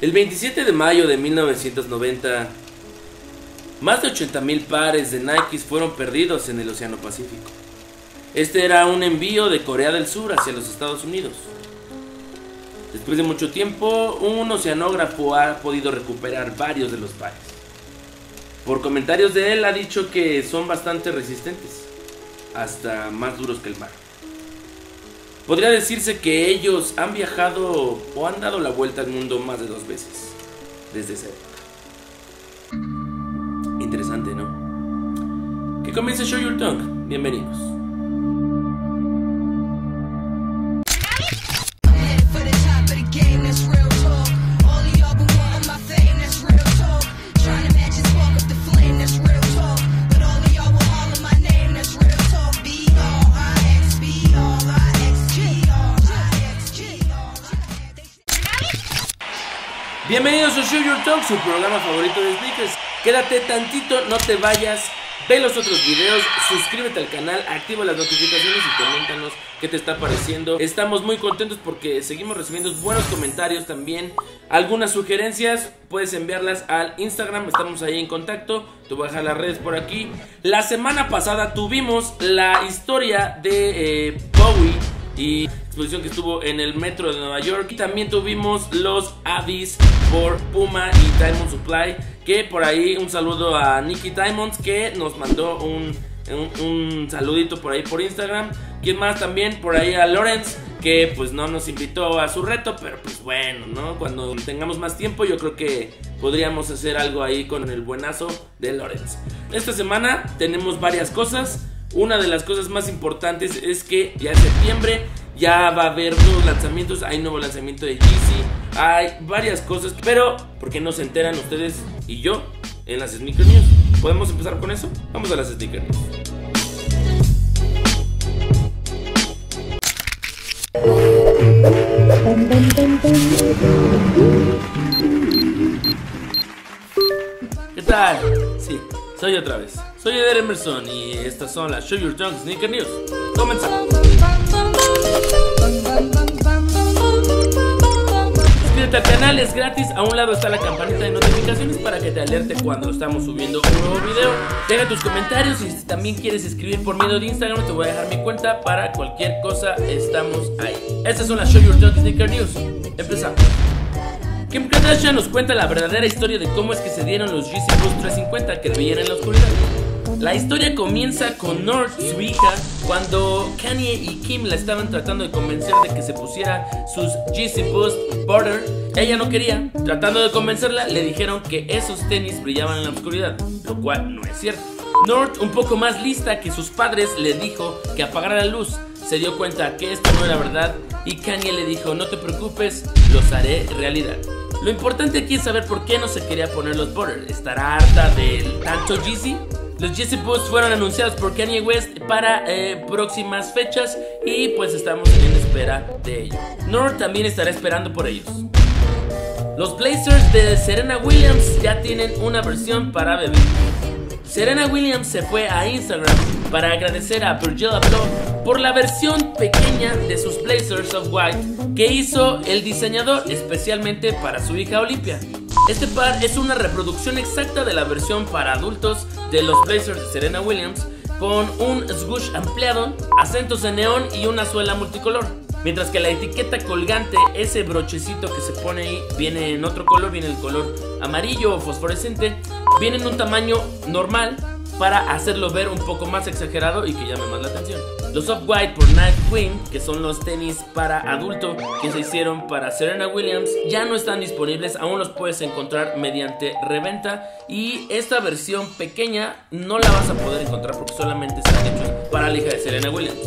El 27 de mayo de 1990, más de 80.000 pares de Nikes fueron perdidos en el Océano Pacífico. Este era un envío de Corea del Sur hacia los Estados Unidos. Después de mucho tiempo, un oceanógrafo ha podido recuperar varios de los pares. Por comentarios de él ha dicho que son bastante resistentes, hasta más duros que el mar. Podría decirse que ellos han viajado o han dado la vuelta al mundo más de dos veces desde esa época. Interesante, ¿no? Que comience Show Your Tongue. Bienvenidos. Bienvenidos a Show Your Talk, su programa favorito de sneakers. Quédate tantito, no te vayas. Ve los otros videos, suscríbete al canal, activa las notificaciones y coméntanos qué te está pareciendo. Estamos muy contentos porque seguimos recibiendo buenos comentarios también. Algunas sugerencias puedes enviarlas al Instagram, estamos ahí en contacto. A dejar las redes por aquí. La semana pasada tuvimos la historia de eh, Bowie y exposición que estuvo en el metro de Nueva York. Y también tuvimos los avis por Puma y Diamond Supply. Que por ahí un saludo a Nicky Diamonds que nos mandó un, un, saludito por ahí por Instagram. ¿Quién más también? Por ahí a Lorenz que pues no nos invitó a su reto, pero pues bueno, ¿no? Cuando tengamos más tiempo yo creo que podríamos hacer algo ahí con el buenazo de Lorenz. Esta semana tenemos varias cosas. Una de las cosas más importantes es que ya en septiembre ya va a haber nuevos lanzamientos. Hay nuevo lanzamiento de Yeezy. Hay varias cosas. Pero, ¿por qué no se enteran ustedes y yo en las Sneaker News? ¿Podemos empezar con eso? Vamos a las Sneaker News. ¿Qué tal? Sí, soy otra vez. Soy Eder Emerson y estas son las Show Your Tongue Sneaker News. Comenzamos. Suscríbete al canal, es gratis. A un lado está la campanita de notificaciones para que te alerte cuando estamos subiendo un nuevo video. Deja tus comentarios y si también quieres escribir por medio de Instagram, te voy a dejar mi cuenta para cualquier cosa. Estamos ahí. Estas son las Show Your Tongue Sneaker News. Empezamos. Kim Kardashian nos cuenta la verdadera historia de cómo es que se dieron los Yeezy Boost 350 que brillan en la oscuridad. La historia comienza con North, su hija, cuando Kanye y Kim la estaban tratando de convencer de que se pusiera sus Yeezy Boost Border. Ella no quería. Tratando de convencerla, le dijeron que esos tenis brillaban en la oscuridad, lo cual no es cierto. North, un poco más lista que sus padres, le dijo que apagara la luz. Se dio cuenta que esto no era verdad y Kanye le dijo, no te preocupes, los haré realidad. Lo importante aquí es saber por qué no se quería poner los Border. ¿Estará harta del tanto Yeezy? Los Yeezy Boost fueron anunciados por Kanye West para eh, próximas fechas y pues estamos en espera de ello. North también estará esperando por ellos. Los Blazers de Serena Williams ya tienen una versión para bebé. Serena Williams se fue a Instagram para agradecer a Virgil Abloh por la versión pequeña de sus Blazers of White que hizo el diseñador especialmente para su hija Olimpia. Este par es una reproducción exacta de la versión para adultos de los Blazers de Serena Williams con un swoosh ampliado, acentos de neón y una suela multicolor. Mientras que la etiqueta colgante, ese brochecito que se pone ahí, viene en otro color, viene el color amarillo o fosforescente, viene en un tamaño normal para hacerlo ver un poco más exagerado y que llame más la atención. Los Off-White por Night Queen, que son los tenis para adulto que se hicieron para Serena Williams, ya no están disponibles, aún los puedes encontrar mediante reventa y esta versión pequeña no la vas a poder encontrar porque solamente están hechos para la hija de Serena Williams.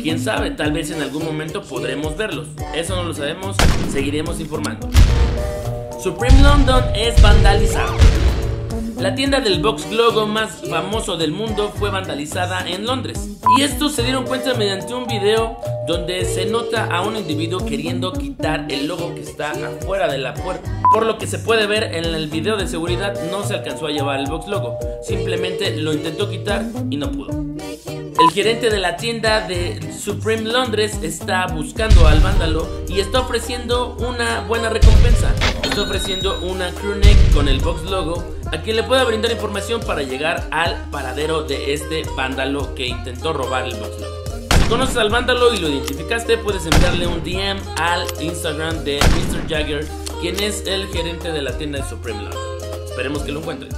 Quién sabe, tal vez en algún momento podremos verlos. Eso no lo sabemos, seguiremos informando. Supreme London es vandalizado. La tienda del Box Logo más famoso del mundo fue vandalizada en Londres. Y esto se dieron cuenta mediante un video donde se nota a un individuo queriendo quitar el logo que está afuera de la puerta. Por lo que se puede ver en el video de seguridad no se alcanzó a llevar el Box Logo. Simplemente lo intentó quitar y no pudo. El gerente de la tienda de Supreme Londres está buscando al vándalo y está ofreciendo una buena recompensa. Ofreciendo una crewneck con el box logo a quien le pueda brindar información para llegar al paradero de este vándalo que intentó robar el box logo. Si conoces al vándalo y lo identificaste, puedes enviarle un DM al Instagram de Mr. Jagger, quien es el gerente de la tienda de Supreme Love. Esperemos que lo encuentres.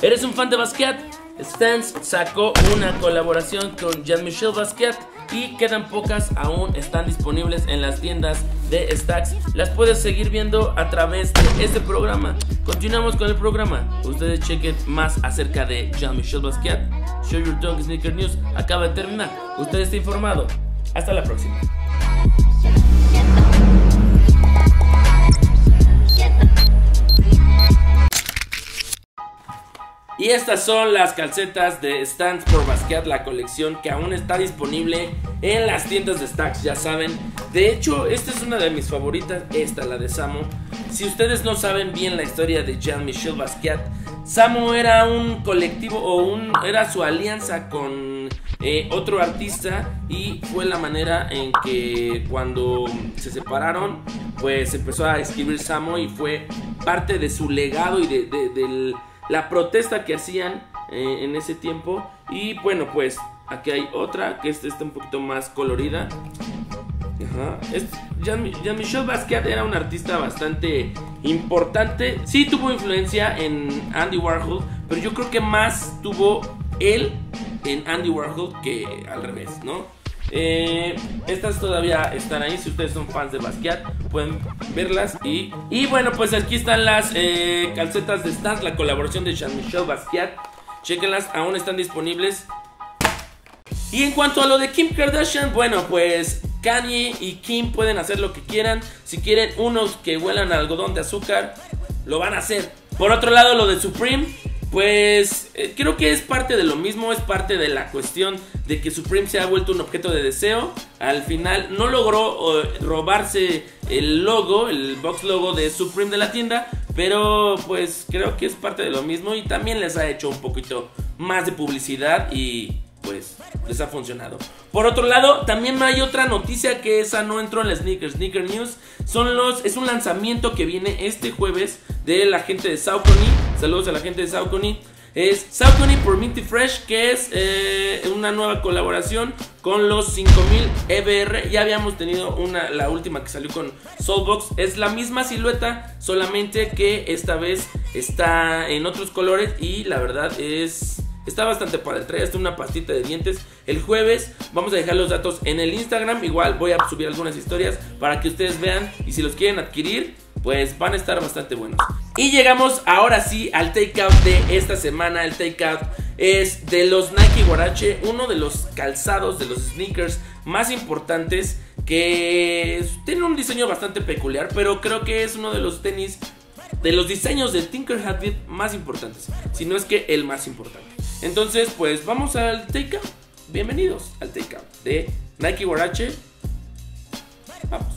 ¿Eres un fan de Basquiat? Stans sacó una colaboración con Jean-Michel Basquiat y quedan pocas aún están disponibles en las tiendas de Stacks. Las puedes seguir viendo a través de este programa. Continuamos con el programa. Ustedes chequen más acerca de Jean-Michel Basquiat. Show Your Tongue Sneaker News acaba de terminar. Usted está informado. Hasta la próxima. Y estas son las calcetas de Stands por Basquiat, la colección que aún está disponible en las tiendas de Stacks, ya saben. De hecho, esta es una de mis favoritas, esta, la de Samo. Si ustedes no saben bien la historia de Jean-Michel Basquiat, Samo era un colectivo o un, era su alianza con eh, otro artista y fue la manera en que cuando se separaron, pues empezó a escribir Samo y fue parte de su legado y de, de, del la protesta que hacían eh, en ese tiempo. Y bueno, pues aquí hay otra que está un poquito más colorida. Ajá. Jean-Michel Basquiat era un artista bastante importante. Sí tuvo influencia en Andy Warhol, pero yo creo que más tuvo él en Andy Warhol que al revés, ¿no? Eh, estas todavía están ahí. Si ustedes son fans de Basquiat, pueden verlas. Y, y bueno, pues aquí están las eh, calcetas de Stans, la colaboración de Jean-Michel Basquiat. Chequenlas, aún están disponibles. Y en cuanto a lo de Kim Kardashian, bueno, pues Kanye y Kim pueden hacer lo que quieran. Si quieren unos que huelan algodón de azúcar, lo van a hacer. Por otro lado, lo de Supreme, pues eh, creo que es parte de lo mismo, es parte de la cuestión de que Supreme se ha vuelto un objeto de deseo. Al final no logró robarse el logo, el box logo de Supreme de la tienda, pero pues creo que es parte de lo mismo y también les ha hecho un poquito más de publicidad y pues les ha funcionado. Por otro lado, también hay otra noticia que esa no entró en la Sneaker Sneaker News. Son los, es un lanzamiento que viene este jueves de la gente de Saucony. Saludos a la gente de Saucony. Es Saucony por Minty Fresh, que es eh, una nueva colaboración con los 5000 EBR. Ya habíamos tenido una, la última que salió con Soulbox. Es la misma silueta, solamente que esta vez está en otros colores y la verdad es Está bastante padre. Trae hasta una pastita de dientes. El jueves vamos a dejar los datos en el Instagram. Igual voy a subir algunas historias para que ustedes vean. Y si los quieren adquirir, pues van a estar bastante buenos. Y llegamos ahora sí al takeout de esta semana. El takeout es de los Nike Guarache, uno de los calzados, de los sneakers más importantes. Que tiene un diseño bastante peculiar, pero creo que es uno de los tenis de los diseños de Tinker Hatfield más importantes, si no es que el más importante. Entonces, pues vamos al takeout. Bienvenidos al takeout de Nike Warache. Vamos.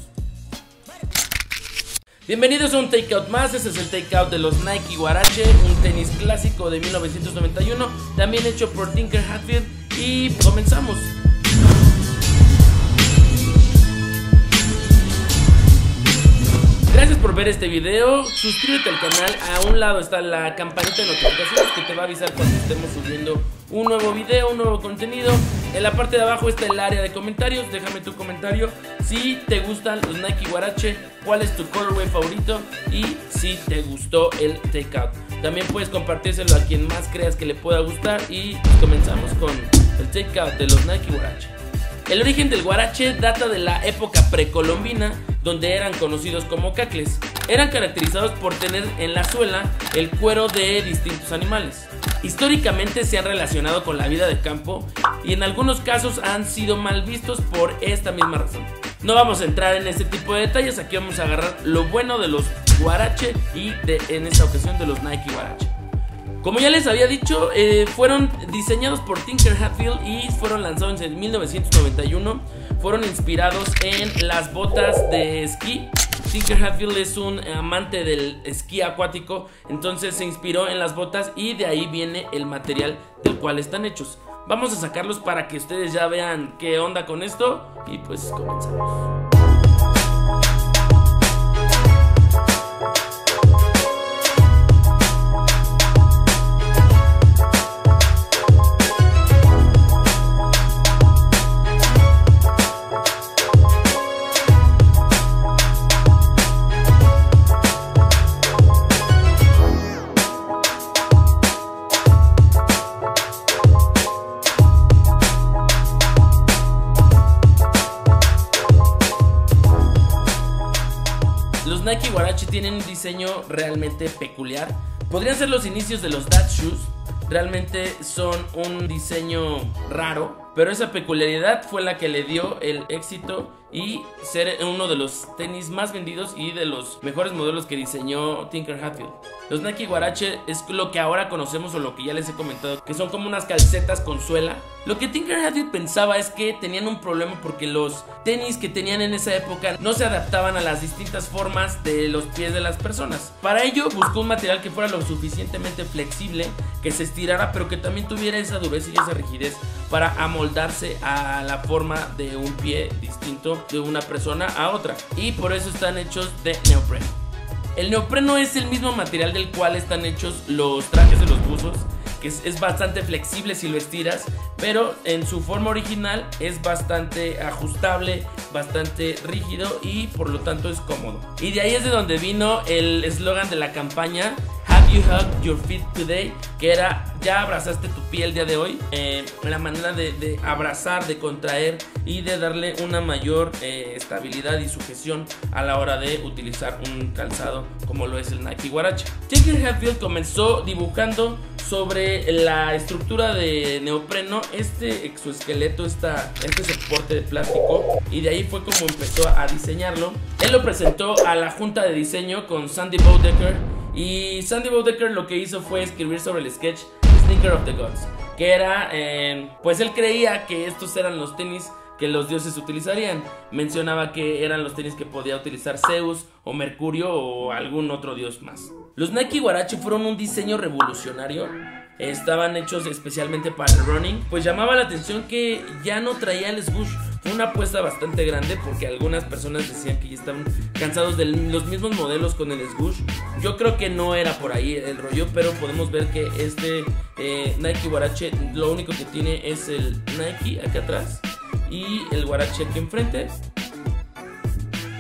Bienvenidos a un takeout más. Este es el takeout de los Nike Warache, un tenis clásico de 1991, también hecho por Tinker Hatfield. Y comenzamos. Gracias por ver este video, suscríbete al canal, a un lado está la campanita de notificaciones que te va a avisar cuando estemos subiendo un nuevo video, un nuevo contenido. En la parte de abajo está el área de comentarios, déjame tu comentario. Si te gustan los Nike Guarache, cuál es tu colorway favorito y si te gustó el takeout. También puedes compartírselo a quien más creas que le pueda gustar. Y comenzamos con el takeout de los Nike Guarache. El origen del guarache data de la época precolombina, donde eran conocidos como cacles. Eran caracterizados por tener en la suela el cuero de distintos animales. Históricamente se han relacionado con la vida de campo y en algunos casos han sido mal vistos por esta misma razón. No vamos a entrar en este tipo de detalles, aquí vamos a agarrar lo bueno de los guarache y de, en esta ocasión de los Nike guarache. Como ya les había dicho, eh, fueron diseñados por Tinker Hatfield y fueron lanzados en 1991. Fueron inspirados en las botas de esquí. Tinker Hatfield es un amante del esquí acuático, entonces se inspiró en las botas y de ahí viene el material del cual están hechos. Vamos a sacarlos para que ustedes ya vean qué onda con esto y pues comenzamos. Realmente peculiar. Podrían ser los inicios de los Dad Shoes. Realmente son un diseño raro, pero esa peculiaridad fue la que le dio el éxito y ser uno de los tenis más vendidos y de los mejores modelos que diseñó Tinker Hatfield. Los Nike Guarache es lo que ahora conocemos o lo que ya les he comentado, que son como unas calcetas con suela. Lo que Tinker Hatfield pensaba es que tenían un problema porque los tenis que tenían en esa época no se adaptaban a las distintas formas de los pies de las personas. Para ello buscó un material que fuera lo suficientemente flexible, que se estirara, pero que también tuviera esa dureza y esa rigidez para amoldarse a la forma de un pie distinto de una persona a otra. Y por eso están hechos de neopreno. El neopreno es el mismo material del cual están hechos los trajes de los buzos, que es, es, bastante flexible si lo estiras, pero en su forma original es bastante ajustable, bastante rígido y por lo tanto es cómodo. Y de ahí es de donde vino el eslogan de la campaña You Hugged Your Feet Today, que era ya abrazaste tu piel el día de hoy, eh, la manera de, de, abrazar, de contraer y de darle una mayor eh, estabilidad y sujeción a la hora de utilizar un calzado como lo es el Nike Guarache. Tinker Hatfield comenzó dibujando sobre la estructura de neopreno, este exoesqueleto, esta, este soporte de plástico, y de ahí fue como empezó a diseñarlo. Él lo presentó a la junta de diseño con Sandy Bodecker, y Sandy Bodecker lo que hizo fue escribir sobre el sketch Sneaker of the Gods, que era, eh, pues él creía que estos eran los tenis que los dioses utilizarían. Mencionaba que eran los tenis que podía utilizar Zeus o Mercurio o algún otro dios más. Los Nike Guarache fueron un diseño revolucionario. Estaban hechos especialmente para el running. Pues llamaba la atención que ya no traía el swoosh. Fue una apuesta bastante grande porque algunas personas decían que ya estaban cansados de los mismos modelos con el swoosh. Yo creo que no era por ahí el rollo, pero podemos ver que este eh, Nike Guarache lo único que tiene es el Nike acá atrás y el Guarache aquí enfrente.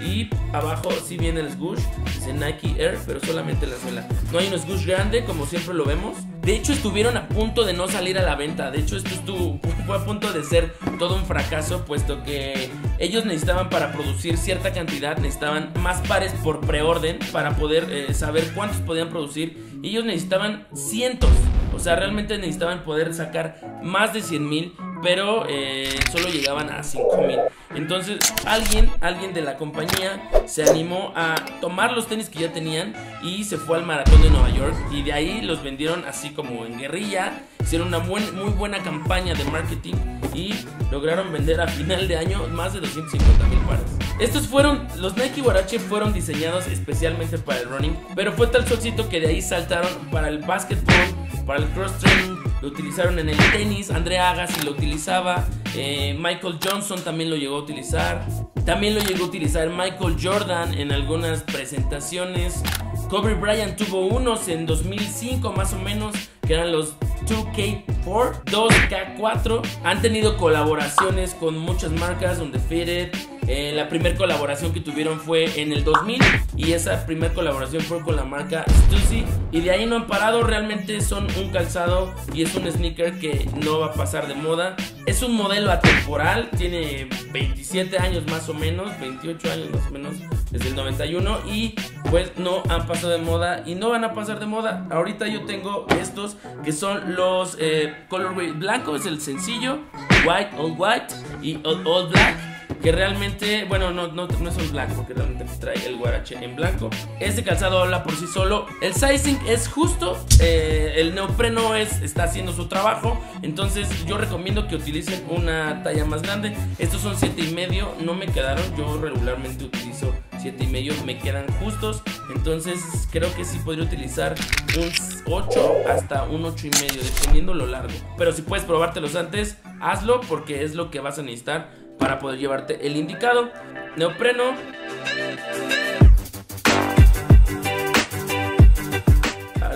Y abajo sí viene el swoosh, dice Nike Air, pero solamente la suela. No hay un swoosh grande como siempre lo vemos. De hecho estuvieron a punto de no salir a la venta. De hecho esto estuvo, fue a punto de ser todo un fracaso, puesto que ellos necesitaban para producir cierta cantidad, necesitaban más pares por preorden para poder eh, saber cuántos podían producir. Ellos necesitaban cientos. O sea, realmente necesitaban poder sacar más de 100 mil, pero eh, solo llegaban a 5 mil. Entonces alguien, alguien de la compañía se animó a tomar los tenis que ya tenían y se fue al maratón de Nueva York y de ahí los vendieron así como en guerrilla. Hicieron una buen, muy buena campaña de marketing y lograron vender a final de año más de 250 mil pares. Estos fueron, los Nike Guarache fueron diseñados especialmente para el running, pero fue tal su éxito que de ahí saltaron para el básquetbol, para el cross training, lo utilizaron en el tenis, André Agassi lo utilizaba, eh, Michael Johnson también lo llegó a utilizar, también lo llegó a utilizar Michael Jordan en algunas presentaciones, Kobe Bryant tuvo unos en 2005 más o menos, que eran los 2K4, 2K4, han tenido colaboraciones con muchas marcas, Undefeated, eh, la primera colaboración que tuvieron fue en el 2000 y esa primera colaboración fue con la marca Stussy y de ahí no han parado, realmente son un calzado y es un sneaker que no va a pasar de moda. Es un modelo atemporal, tiene 27 años más o menos, 28 años más o menos desde el 91 y pues no han pasado de moda y no van a pasar de moda. Ahorita yo tengo estos que son los eh, colorway blanco, es el sencillo, white, all white y all black que realmente, bueno, no, no, no es blanco, porque realmente trae el guarache en blanco. Este calzado habla por sí solo. El sizing es justo, eh, el neopreno es, está haciendo su trabajo, entonces yo recomiendo que utilicen una talla más grande. Estos son 7 y medio, no me quedaron, yo regularmente utilizo 7 y medio, me quedan justos, entonces creo que sí podría utilizar un 8 hasta un 8 y medio, dependiendo lo largo. Pero si puedes probártelos antes, hazlo porque es lo que vas a necesitar para poder llevarte el indicado. Neopreno.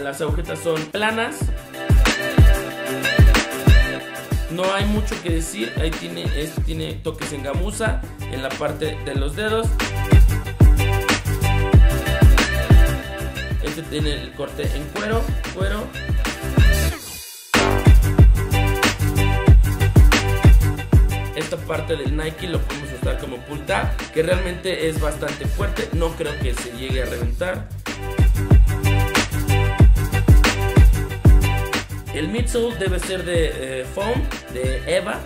Las agujetas son planas. No hay mucho que decir. Ahí tiene, este tiene toques en gamuza en la parte de los dedos. Este tiene el corte en cuero, cuero. Esta parte del Nike lo podemos usar como pull que realmente es bastante fuerte, no creo que se llegue a reventar. El midsole debe ser de eh, foam, de EVA.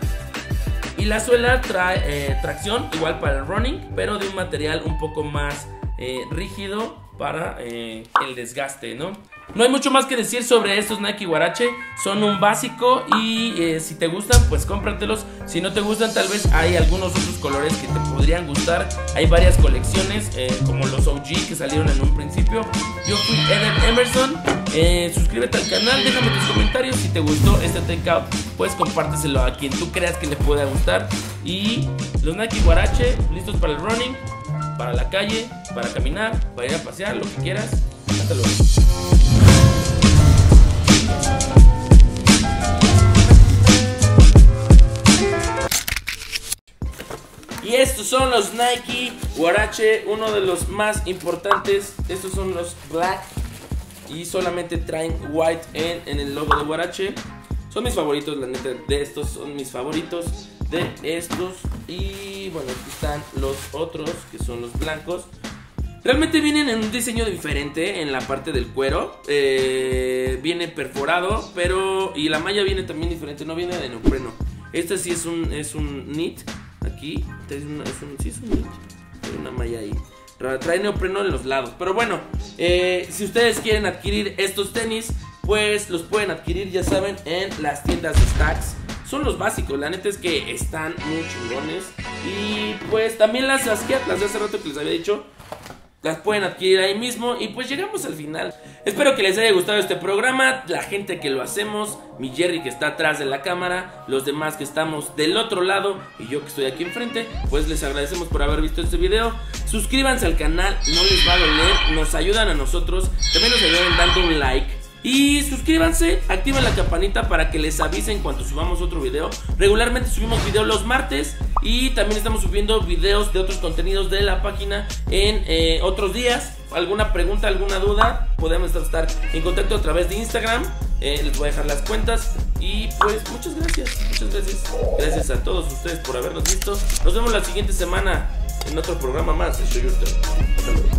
Y la suela trae eh, tracción, igual para el running, pero de un material un poco más eh, rígido para el desgaste, ¿no? No hay mucho más que decir sobre estos Nike Guarache. Son un básico y eh, si te gustan, pues cómpratelos. Si no te gustan, tal vez hay algunos otros colores que te podrían gustar. Hay varias colecciones, eh, como los OG que salieron en un principio. Yo fui Eden Emerson. Eh, suscríbete al canal, déjame tus comentarios. Si te gustó este takeout, pues compárteselo a quien tú creas que le pueda gustar. Y los Nike Guarache, listos para el running, para la calle, para caminar, para ir a pasear, lo que quieras. Hasta luego. Y estos son los Nike Huarache, uno de los más importantes. Estos son los Black y solamente traen white en, en el logo de Huarache. Son mis favoritos, la neta, de estos son mis favoritos de estos. Y bueno, aquí están los otros que son los blancos. Realmente vienen en un diseño diferente en la parte del cuero. Eh, viene perforado, pero. Y la malla viene también diferente, no viene de neopreno. Este sí es un, es un knit. Aquí. Es, una-. Hay una ahí. Ra- Trae neopreno en los lados. Pero bueno, eh, si ustedes quieren adquirir estos tenis, pues los pueden adquirir, ya saben, en las tiendas Stacks. Son los básicos, la neta es que están muy chingones. Y pues también las Asket, las de hace rato que les había dicho, las pueden adquirir ahí mismo y pues llegamos al final. Espero que les haya gustado este programa, la gente que lo hacemos, mi Jerry que está atrás de la cámara, los demás que estamos del otro lado y yo que estoy aquí enfrente, pues les agradecemos por haber visto este video. Suscríbanse al canal, no les va a doler, nos ayudan a nosotros, también nos ayudan dando un like. Y suscríbanse, activen la campanita para que les avisen cuando subamos otro video. Regularmente subimos video los martes y también estamos subiendo videos de otros contenidos de la página en eh, otros días. Alguna pregunta, alguna duda, podemos estar en contacto a través de Instagram. Eh, les voy a dejar las cuentas. Y pues muchas gracias, muchas gracias. Gracias a todos ustedes por habernos visto. Nos vemos la siguiente semana en otro programa más de Show Your.